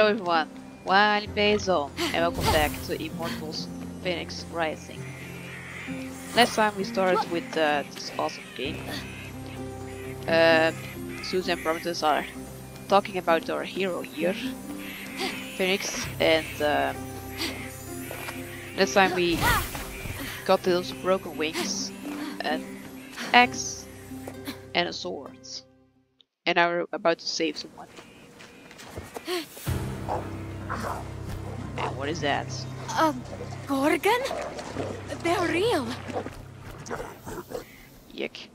Hello everyone, Wild Basil, and welcome back to Immortals Fenyx Rising. Last time we started with uh, this awesome game. Uh, Zeus and Prometheus are talking about our hero here, Fenyx, and uh, last time we got those broken wings, an axe, and a sword. And now we're about to save someone. And what is that? A Gorgon? They're real. Yuck.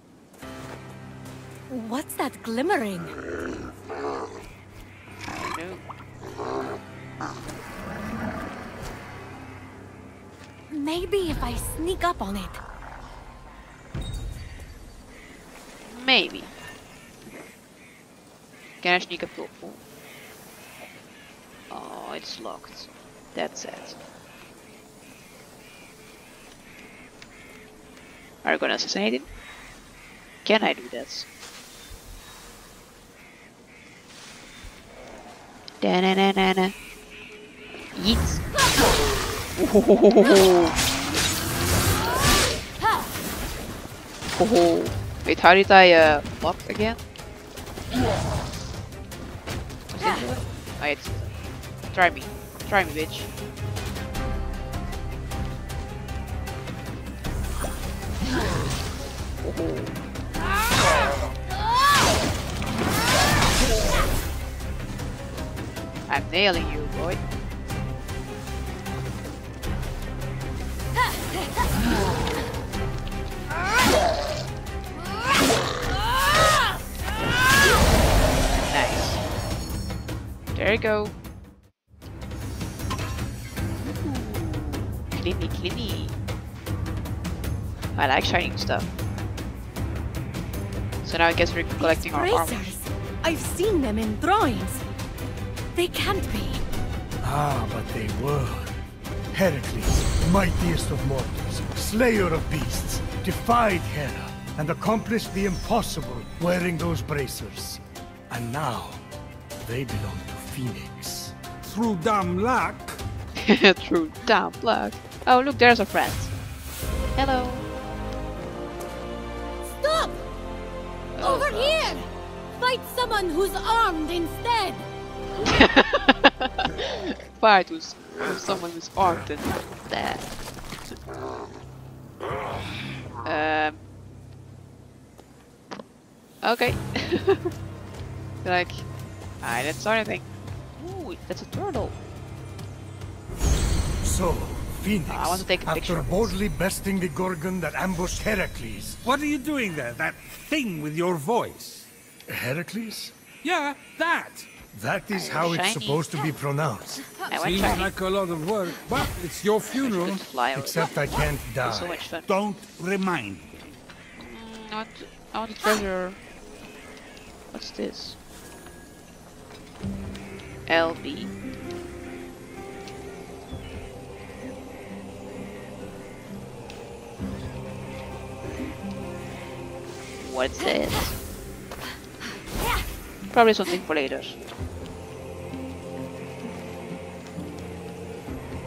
What's that glimmering? Maybe if I sneak up on it. Maybe. Can I sneak up to oh. Oh, it's locked. That's it. Are you gonna assassinate him? Can I do that? Da na na na na. Yeet. Oh, wait, how did I uh, block again? Was it Try me. Try me, bitch. I'm nailing you, boy. Nice. There you go. Cleany, cleany. I like shining stuff. So now I guess we're collecting our armor. I've seen them in drawings. They can't be. Ah, but they were. Heracles, mightiest of mortals, slayer of beasts, defied Hera and accomplished the impossible wearing those bracers. And now, they belong to Fenyx. Through dumb luck, True, damn black. Oh, look, there's a friend. Hello. Stop! Oh, Over God. here! Fight someone who's armed instead! Fight with with someone who's armed instead. that. Um. Okay. like, I didn't saw anything. Ooh, that's a turtle. So, Fenyx, I want to take a picture after of this. boldly besting the Gorgon that ambushed Heracles. what are you doing there? That thing with your voice? Heracles? Yeah, that. That is how it's supposed to be pronounced. I Seems trying like a lot of work, but it's your funeral. to fly over. Except I can't It was so die. much fun. Don't remind me. Mm, I want, I want the treasure. What's this? LB. What's this? Probably something for later.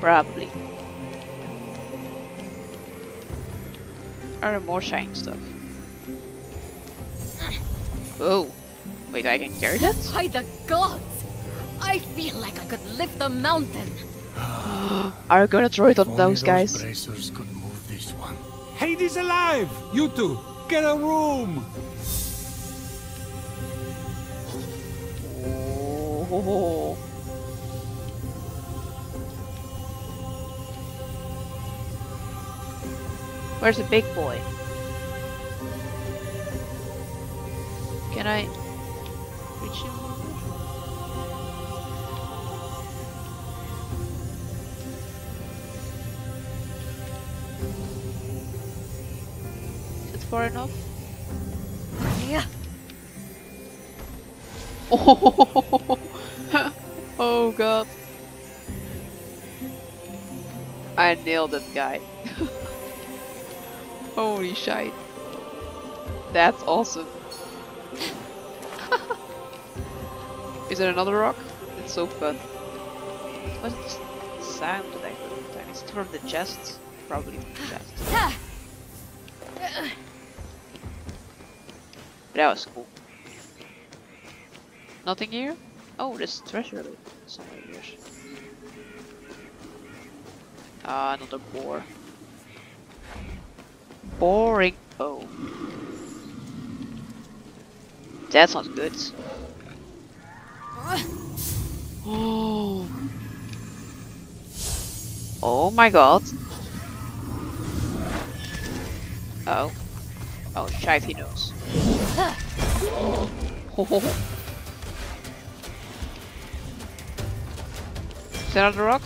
Probably. Are there more shiny stuff? Oh, wait, I can carry that? By the gods! I feel like I could lift a mountain. Are you gonna throw it on Only those guys? Hades alive! You two, get a room! Oh. Where's the big boy? Oh, god. I nailed that guy. Holy shite. That's awesome. Is there another rock? It's so fun. What's the sound that I that time? Is it from the chest? Probably from the chest. That was cool. Nothing here? Oh, there's treasure somewhere here. Ah, another boar. Boring. Oh. That's not good. Oh. Oh my god. Oh. Oh, shifty nose. Is that another rock?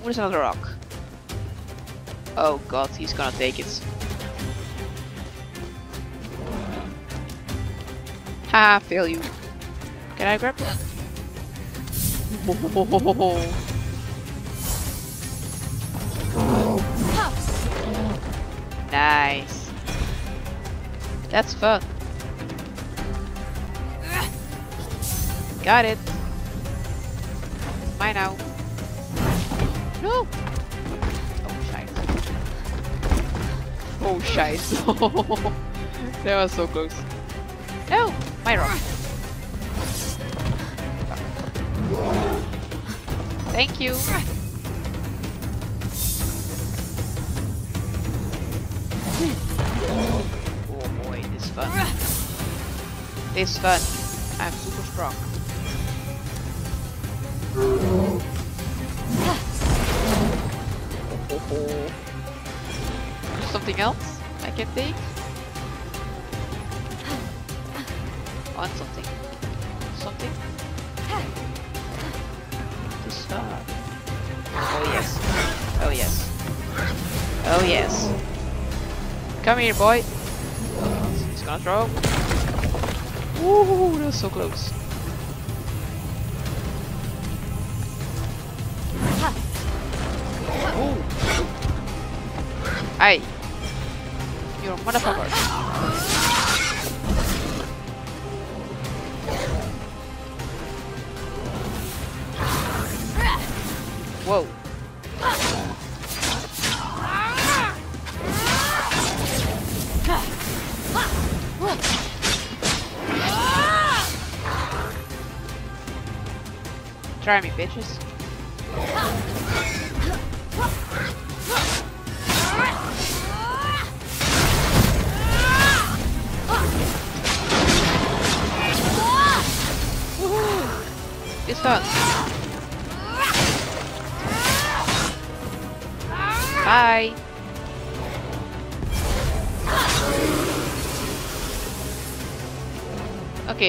What is another rock? Oh god, he's gonna take it. Ha, fail you. Can I grab it? Nice. That's fun. Got it. Mine now. No! Oh, shite. Oh, shite. that was so close. No! My rock. Thank you. Oh boy, this fun. This fun. I'm super strong. Something else I can take? Oh, Want something? Something? This fun. Oh yes. Oh yes. Oh yes. Come here, boy. He's gonna throw. Ooh, that's so close. Hey. You're a motherfucker. Whoa. Try me, bitches.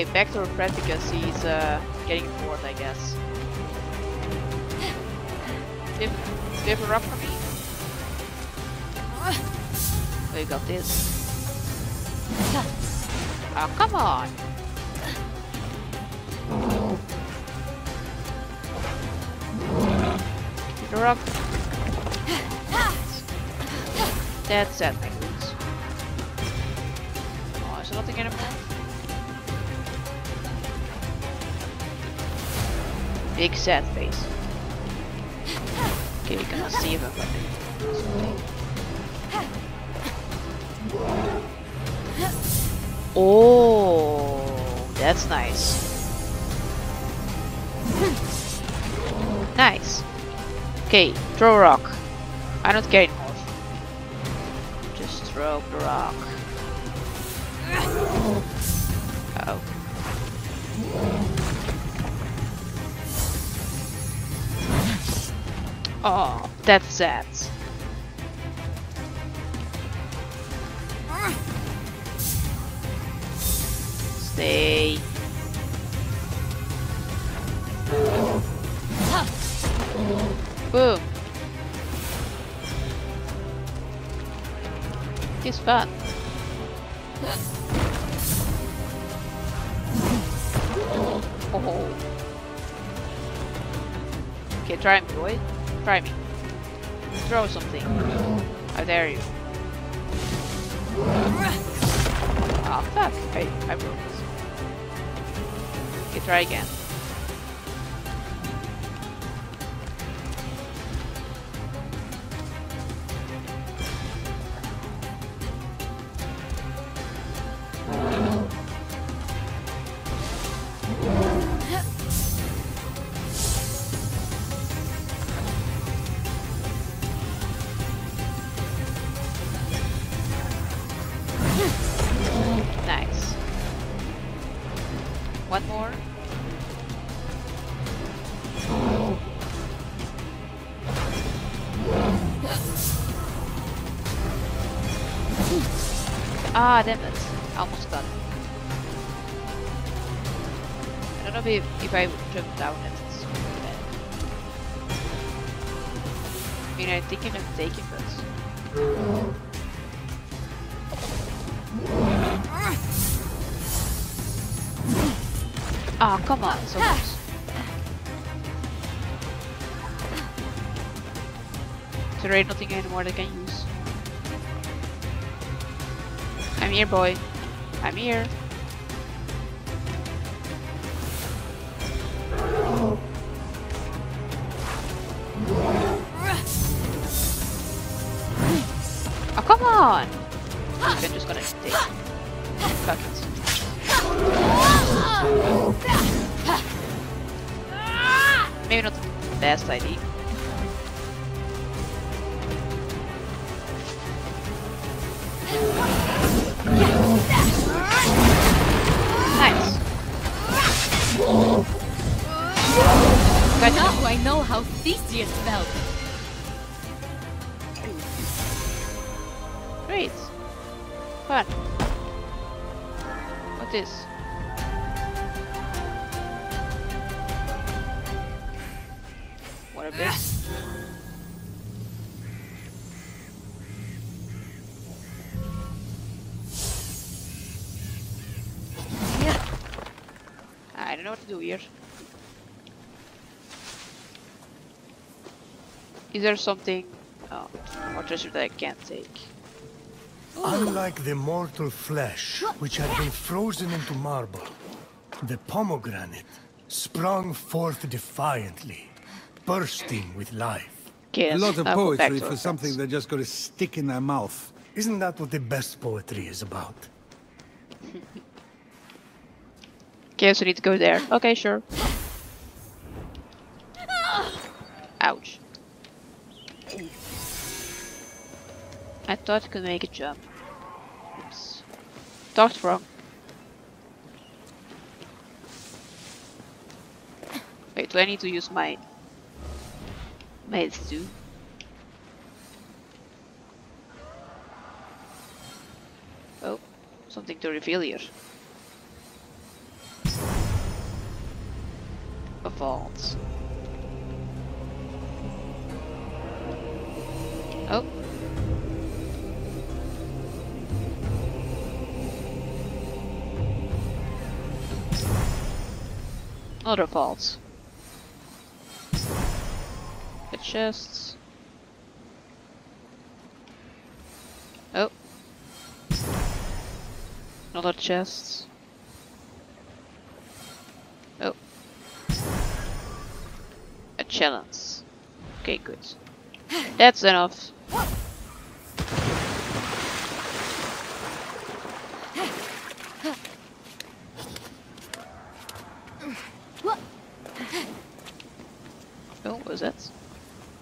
Okay, back to because he's uh, getting bored, I guess. You have a rock for me? Oh, you got this. Oh, come on! The rock. That's sad, Big sad face. Okay, we can see if I'm something. Oh, that's nice. Nice. Okay, throw rock. I don't care anymore. Just throw the rock. Oh, that's sad. Stay. Boom. It's fun. Oh. Okay, try me, boy. Try me. Throw something. How dare you? Ah, fuck. Hey, I broke this. Okay, try again. Ah, damn it. Almost it. I don't know if, if I jump down it. It's bad. I mean, I think I can take it, but... Ah, come on, so. There ain't nothing anymore that I can use. I'm here, boy. I'm here. Oh, come on! I'm just gonna take. Fuck it. Maybe not the best idea. Nice. Gotcha. Now I know how Theseus felt. Great. What? What is? Is there something oh, or treasure that I can't take? Unlike the mortal flesh, which had been frozen into marble, the pomegranate sprung forth defiantly, bursting with life. Okay, A lot of I'll poetry for something friends. they just got to stick in their mouth. Isn't that what the best poetry is about? Okay, so I need to go there. Okay, sure. Ouch. I thought I could make a jump. Oops. Talked wrong. Wait, do I need to use my mates too? Oh, something to reveal here. A vault. Another vault. The chests. Oh. Another chest. Oh. A challenge. Okay, good. That's enough. Oh, what was that?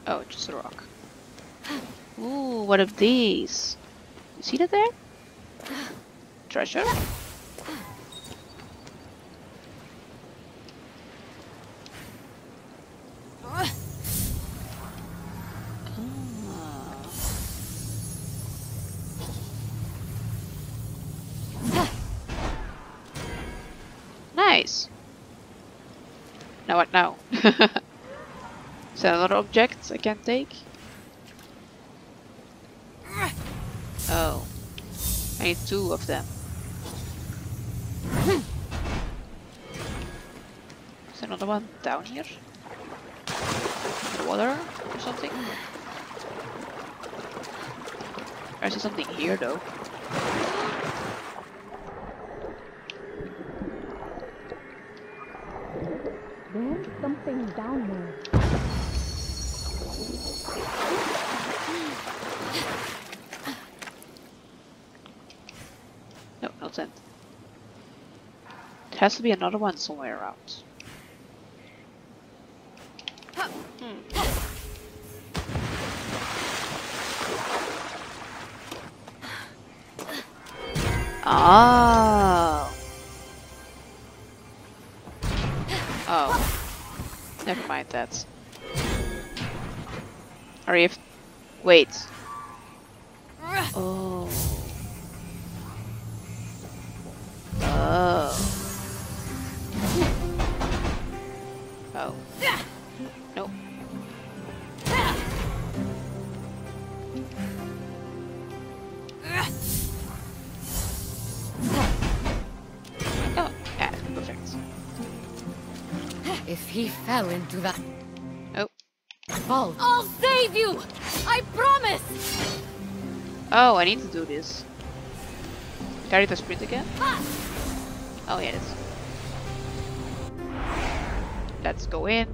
Oh, just a rock. Ooh, what of these? You see that there? Treasure? Nice. Now what now? Is there another objects I can take? Oh. I need two of them. Hmm. Is there another one down here? Water or something? Is there something here though? something down there. Tent. There has to be another one somewhere around. Hmm. Oh. Oh. Never mind that. Or if... Wait. Oh. Oh. Fell into that Oh. vault, I'll save you! I promise! Oh, I need to do this. Carry the sprint again? Ah! Oh, yes. Let's go in.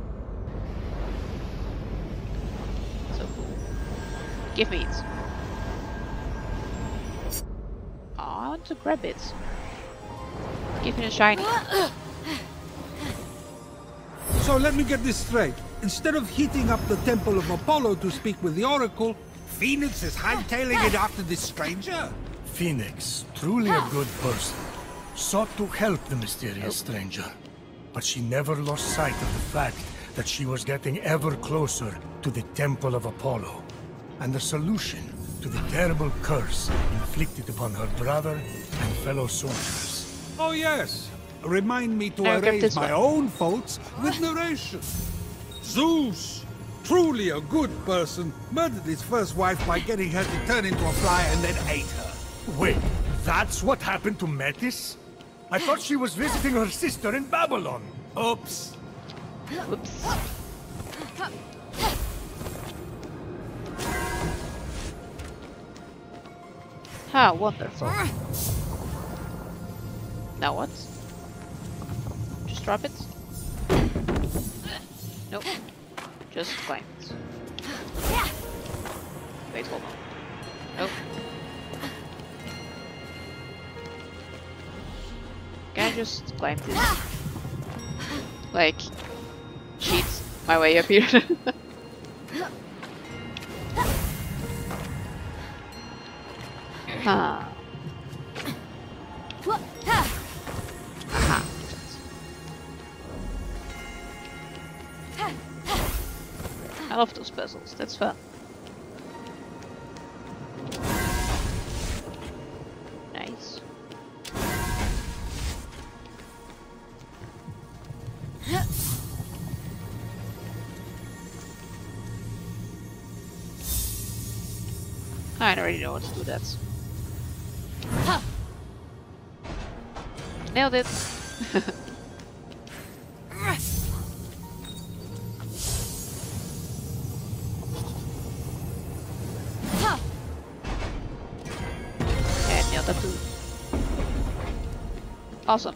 So cool. Give me it. I want to grab it. Give me a shiny. So let me get this straight. Instead of heating up the Temple of Apollo to speak with the Oracle, Fenyx is hightailing it after this stranger? Fenyx, truly a good person, sought to help the mysterious stranger. But she never lost sight of the fact that she was getting ever closer to the Temple of Apollo, and the solution to the terrible curse inflicted upon her brother and fellow soldiers. Oh yes. Remind me to No, get erase my one. own faults with narration. Zeus, truly a good person, murdered his first wife by getting her to turn into a fly and then ate her. Wait, that's what happened to Metis? I thought she was visiting her sister in Babylon. Oops. Oops. Ah, wonderful. Now what? Drop it? Nope. Just climb it. Wait, hold on. Nope. Can I just climb this? Like, cheat my way up here? huh. I love those puzzles, that's fun. Nice. I already know what to do that. Nailed it! Awesome.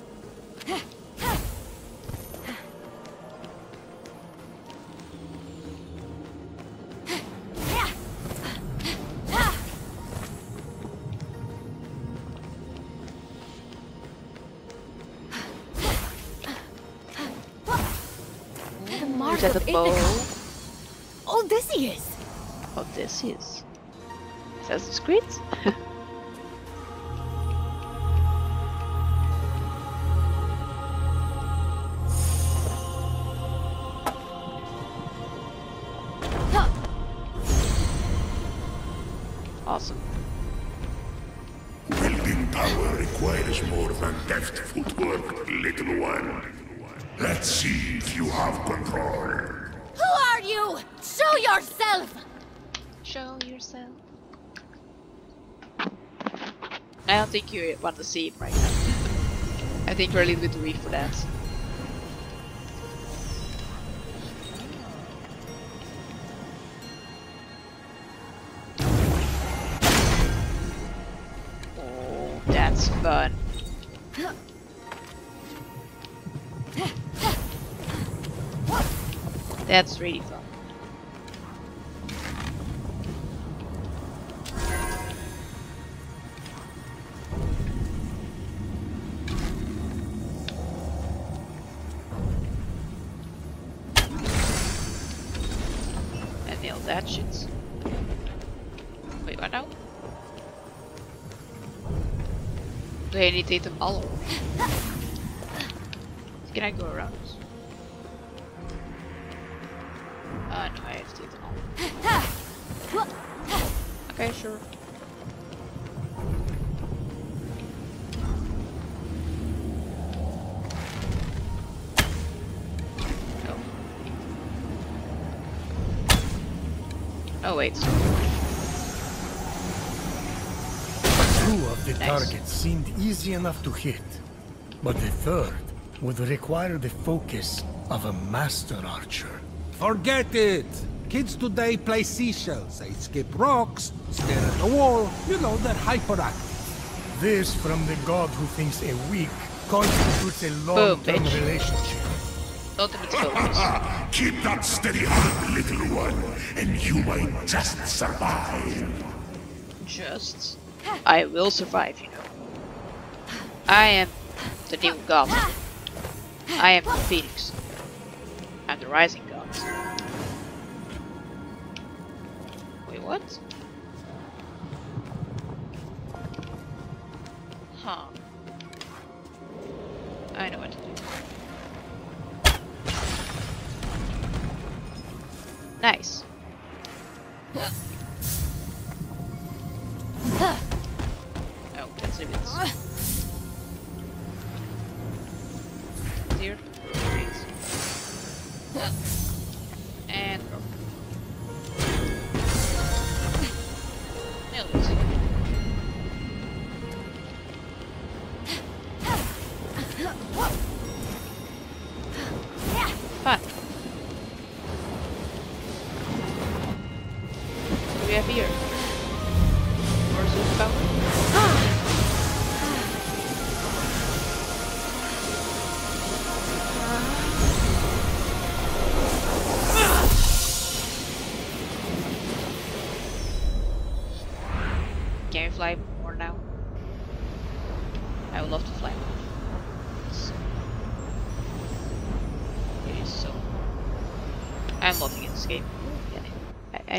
The mark Is that a bow? Odysseus! Oh, this is. Assassin's Creed? Want to see right now. I think we're a little bit weak for that. Oh, that's fun. That's really fun. And nail that shit. Wait, what now? Do I need to eat them all? Can I go around? Uh, no, I have to eat them all. Okay, sure. Wait. Two of the Nice. targets seemed easy enough to hit, but the third would require the focus of a master archer. Forget it! Kids today play seashells. They skip rocks, stare at the wall. You know, they're hyperactive. This from the god who thinks a week constitutes a long-term bitch. relationship. Ultimate focus. Keep that steady hand, little one, and you might just survive. Just. I will survive, you know. I am the new god. I am the phoenix. I'm the rising god. Wait, what? Huh. I know what to do. Nice.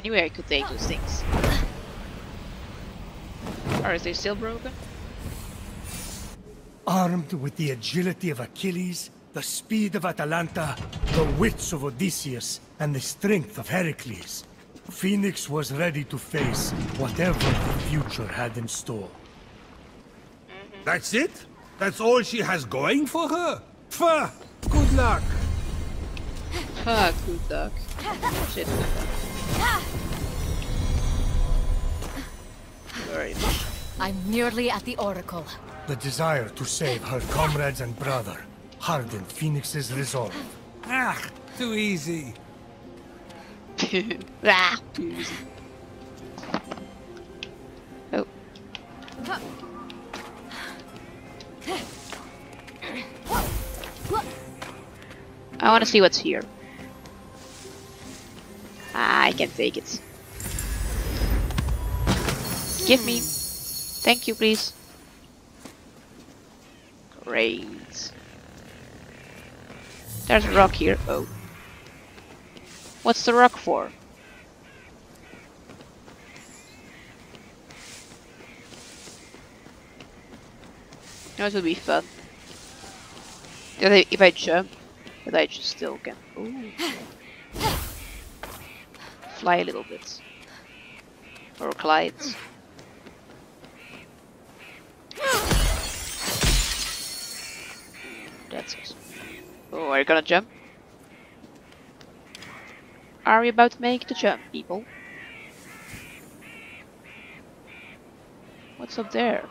I, I could take those things. Or is they still broken? Armed with the agility of Achilles, the speed of Atalanta, the wits of Odysseus, and the strength of Heracles, Fenyx was ready to face whatever the future had in store. That's it? That's all she has going for her? Pfah! Good luck! Ah, good luck. Shit, good luck. Very. I'm nearly at the Oracle. The desire to save her comrades and brother hardened Fenyx's resolve. Ah, too easy. ah, too easy. Oh. I want to see what's here. Ah, I can take it. Give me. Thank you, please. Great. There's a rock here. Oh. What's the rock for? That would be fun. If I, jump, that I just still can. Ooh. Fly a little bit. Or glide. That's awesome. Oh, are you gonna jump? Are we about to make the jump, people? What's up there?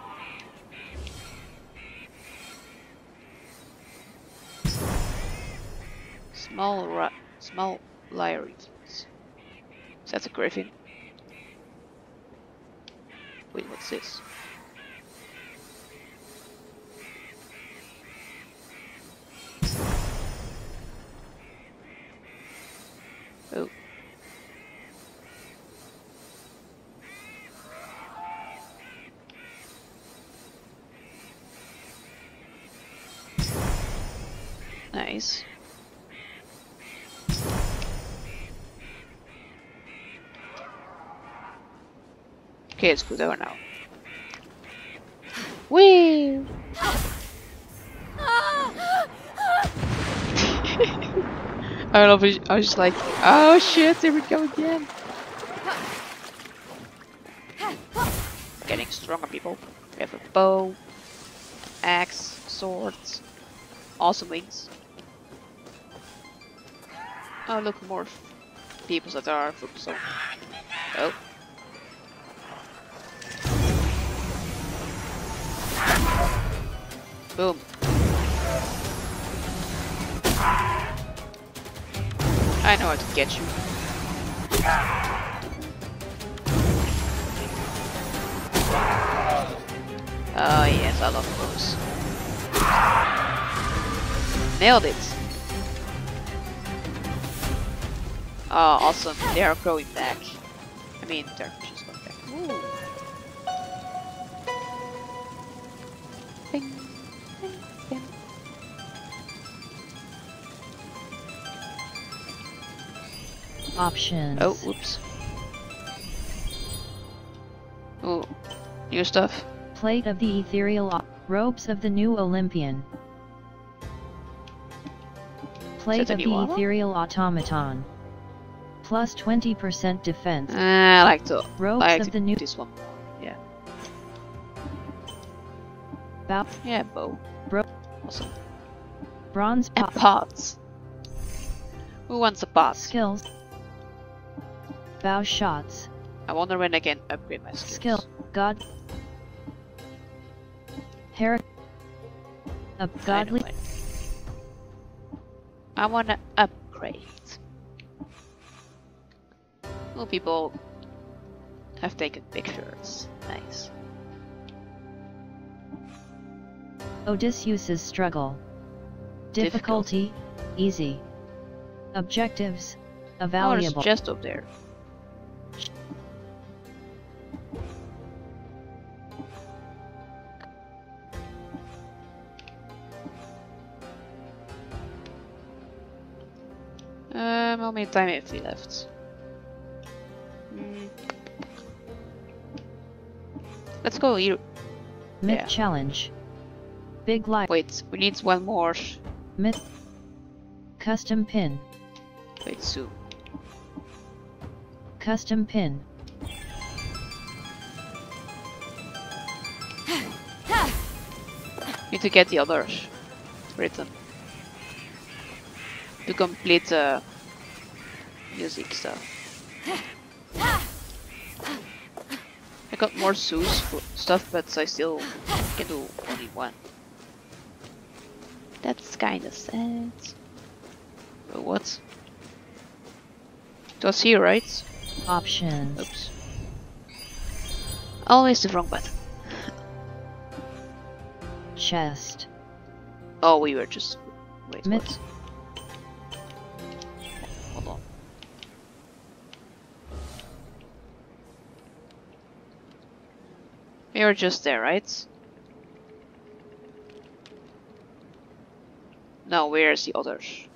Small ra small lyres. That's a griffin. Wait, what's this? Okay, it's good over now. Whee! I don't know if it- I was just like, oh shit, here we go again. Getting stronger, people. We have a bow, axe, swords, awesome wings. Oh, look, more people that are focused on. Oh. Boom. I know how to get you. Oh yes, I love those. Nailed it. Oh, awesome. They are going back. I mean, they're just going back. Ooh. Options. Oh, whoops. Ooh, new stuff. Plate of the ethereal robes of the new Olympian. Plate of the ethereal automaton. Plus 20% defense. Ah, I like to. Robes I like of to the new this one. Yeah. bow. Yeah, bow. Bro- Awesome. Bronze And pots. Who wants a pot? Skills. Bow shots. I wonder when I can upgrade my skills. Skill. God. Her. A godly. I wanna upgrade. Well, people have taken pictures. Nice. Odysseus's struggle. Difficulty. Easy. Objectives. A valuable. Oh, just up there. Many time have we left? Hmm. Let's go here. Myth yeah. challenge. Big light. Wait, we need one more. Myth. Custom pin. Wait, soon. Custom pin. Need to get the others written to complete the music stuff. I got more Zeus stuff, but I still can do only one. That's kinda sad. But what? It was here, right? Options. Oops. Always the wrong button. Chest. Oh, we were just. Wait, Myth. what? We were just there, right? No, where's the others?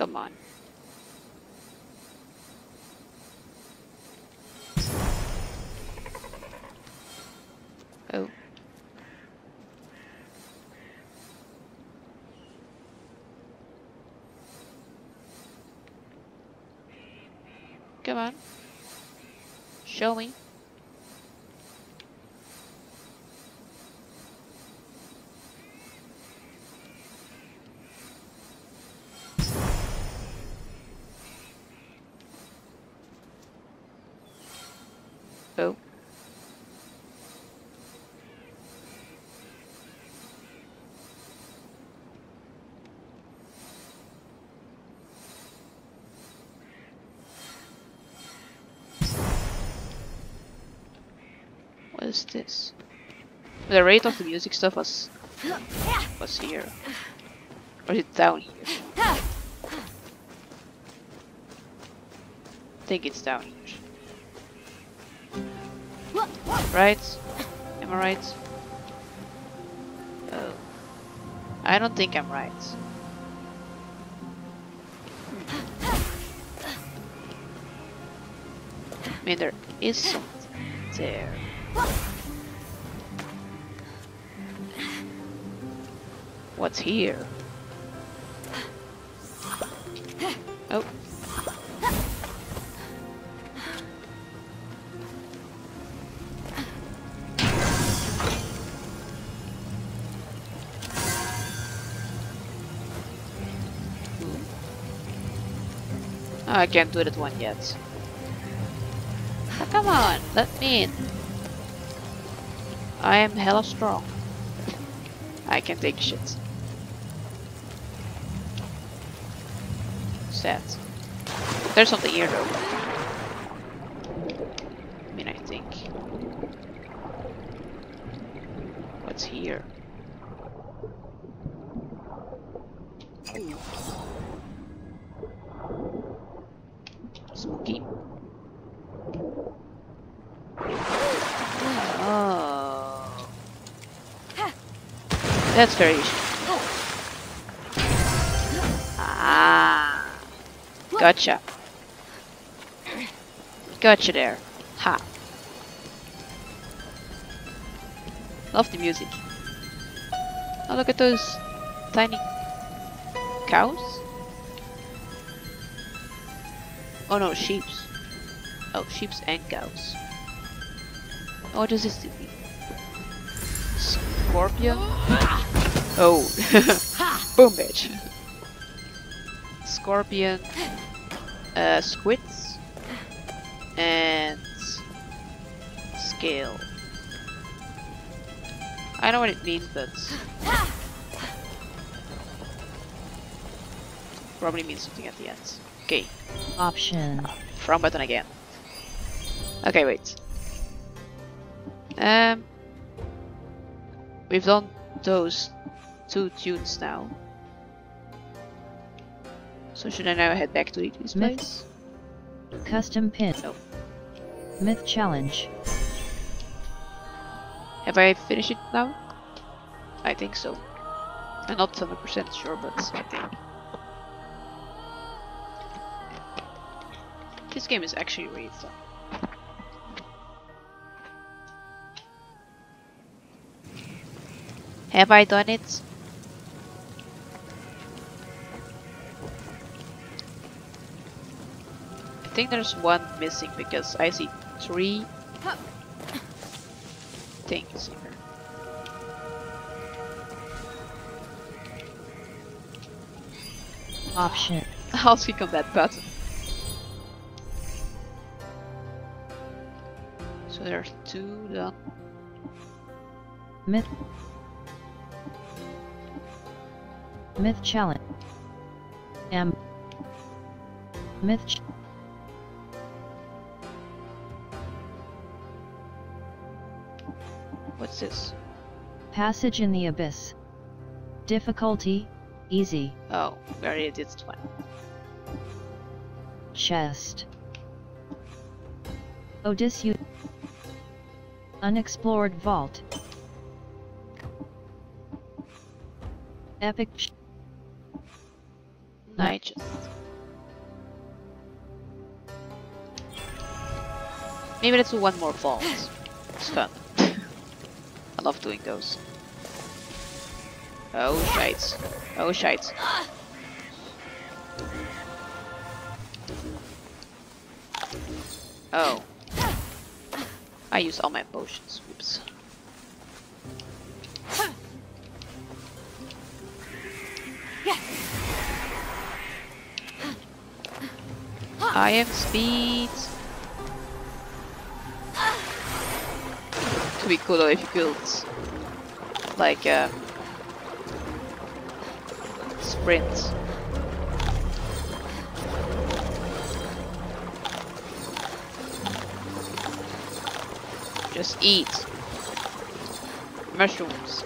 Come on. Oh. Come on. Show me. Is this? The rate of the music stuff was was here. Or is it down here? I think it's down here. Right? Am I right? Oh. I don't think I'm right. I mean, there is something there. What's here? Oh. Oh, I can't do that one yet. Oh, come on, let me in. I am hella strong. I can take shit. Sad. There's something here though. I mean, I think. What's here? Spooky. Oh. That's very useful. Ah. Gotcha. Gotcha there. Ha. Love the music. Oh, look at those tiny cows. Oh no, sheeps. Oh, sheeps and cows. Oh, what does this do? Scorpion? Oh. Boom, bitch. Scorpion. Uh, squids. And... Scale. I know what it means, but... Probably means something at the end. Okay. Option. From button again. Okay, wait. Um, we've done those two tunes now. So should I now head back to Myth. place? Custom pin. No. Myth challenge. Have I finished it now? I think so. I'm not 100% sure, but I think. This game is actually really fun. Have I done it? I think there's one missing because I see three things here. Oh, Option. I'll click on that button. So there's two done. Myth. Myth challenge. M. Myth. Ch- What's this? Passage in the abyss. Difficulty, easy. Oh, we already did one. Chest. Odysseus. Unexplored vault. Epic. Night. Maybe let's do one more vault. It's fun. I love doing those. Oh shite. Oh shite. Oh. I use all my potions. Oops. I am speed. Could be cool if you could, like, uh, sprint. Just eat. mushrooms.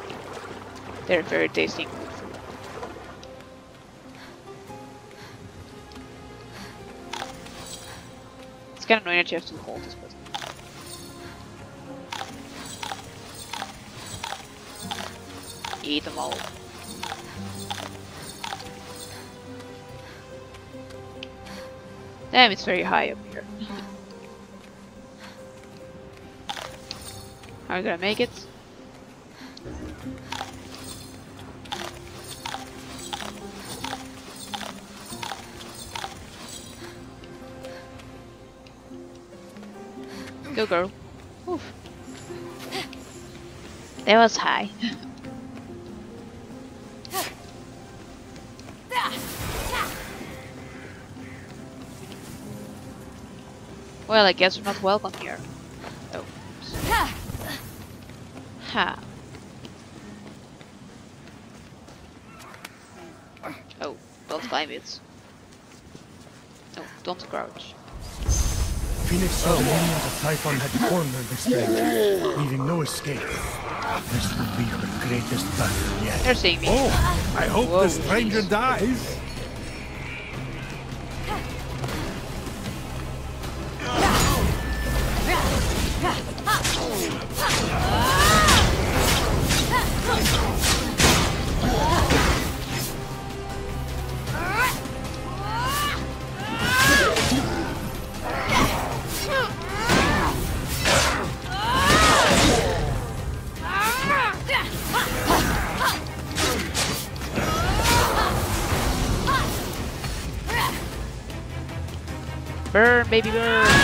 They're very tasty. It's kind of annoying that you have to hold this. Eat them all. Damn, it's very high up here. Are we gonna make it? Go girl. Oof. That was high. well, I guess we're not welcome here. Oh. Ha. Oh, don't climb it. No, don't crouch. Fenyx saw the minions of Typhon had cornered the stranger, leaving no escape. This would be her greatest battle yet. They're seeing me. Oh, I hope Whoa, the stranger dies. Burn,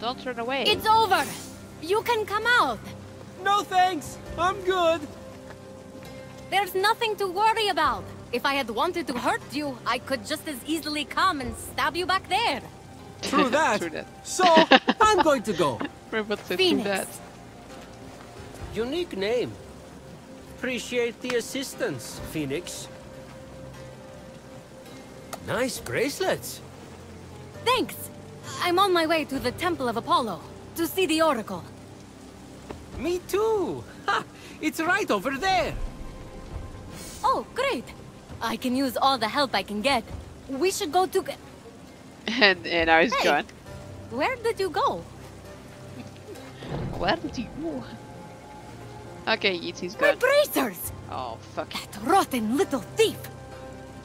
Don't run away. It's over! You can come out! No thanks. I'm good. There's nothing to worry about. If I had wanted to hurt you, I could just as easily come and stab you back there. True that. True that. So, I'm going to go. Robot said Fenyx. that. Unique name. Appreciate the assistance, Fenyx. Nice bracelets. Thanks! I'm on my way to the Temple of Apollo to see the Oracle. Me too. Ha! It's right over there. Oh, great! I can use all the help I can get. We should go to. And, and now he's Hey. gone. Where did you go? Where did he go? Okay, E.T.'s My gone. bracers! Oh, fuck. That rotten little thief!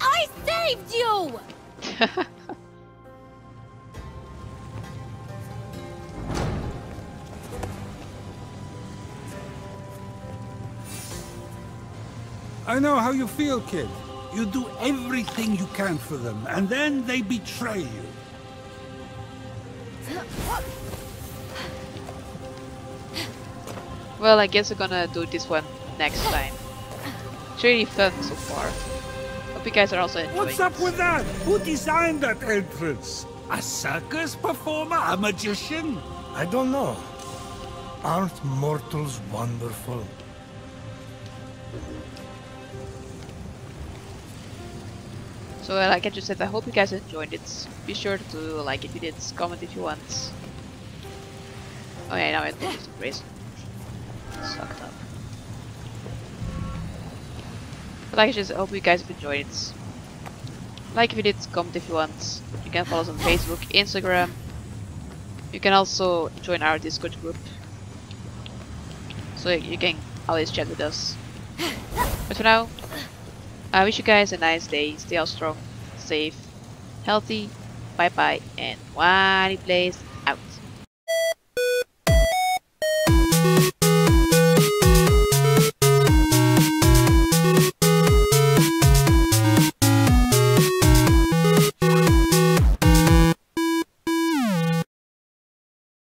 I saved you! I know how you feel, kid. You do everything you can for them, and then they betray you. well, I guess we're gonna do this one next time. It's really fun so far. Hope you guys are also enjoying What's up with that? Who designed that entrance? A circus performer? A magician? I don't know. Aren't mortals wonderful? So uh, like I just said, I hope you guys enjoyed it. Be sure to like if you did, comment if you want. Oh yeah, now I think it's race. Sucked up. But like I just hope you guys have enjoyed it. Like if you did, comment if you want. You can follow us on Facebook, Instagram. You can also join our Discord group. So you can always chat with us. But for now, I wish you guys a nice day. Stay all strong, safe, healthy. Bye bye, and one place